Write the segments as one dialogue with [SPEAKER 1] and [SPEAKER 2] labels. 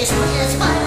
[SPEAKER 1] It's my is.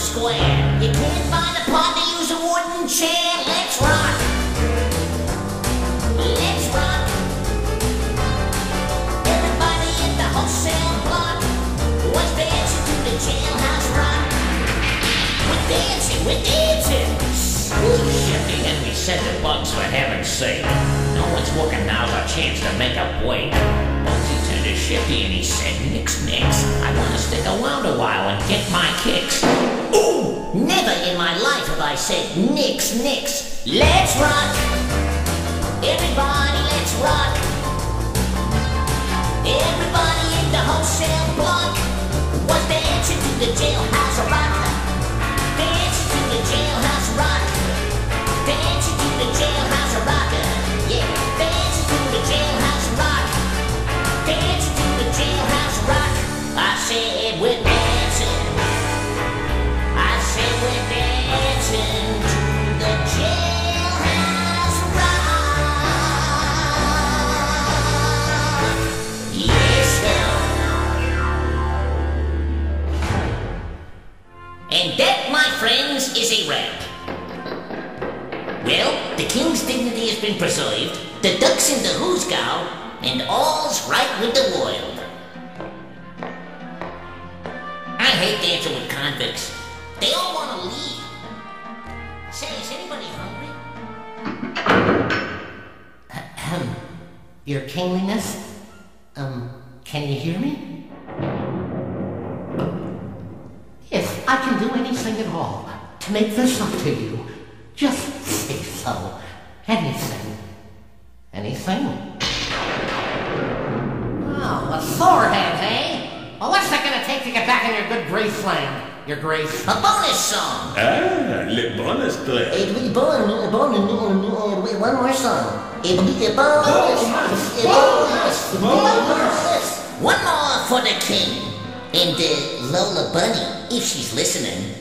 [SPEAKER 1] Square. You can't find a part to use a wooden chair. Let's rock. Let's rock. Everybody in the wholesale block was dancing to the jailhouse rock. We're dancing, we're dancing.
[SPEAKER 2] Shifty Henry said the Bugs for heaven's sake. No one's working now's our chance to make a break. Shifty and he said, Nix, nix, I want to stick around a while and get my kicks.
[SPEAKER 1] Ooh, never in my life have I said nix, nix. Let's rock. Everybody, let's rock. Well, the king's dignity has been preserved, the ducks in the hoosegow, and all's right with the world. I hate dancing with convicts. They all want to leave. Say, is anybody hungry? Ahem. Your kingliness? Um, can you hear me? Yes, I can do anything at all to make this up to you, just say so. Anything. Anything. Oh, a swordhead, hey? Well, what's that gonna take to get back in your good Graceland? Your grace. A bonus song.
[SPEAKER 3] Ah, le bonus track.
[SPEAKER 1] It will be born, born, one more song. It will be a bonus. a bonus. bonus. One more for the king. And uh, Lola Bunny, if she's listening.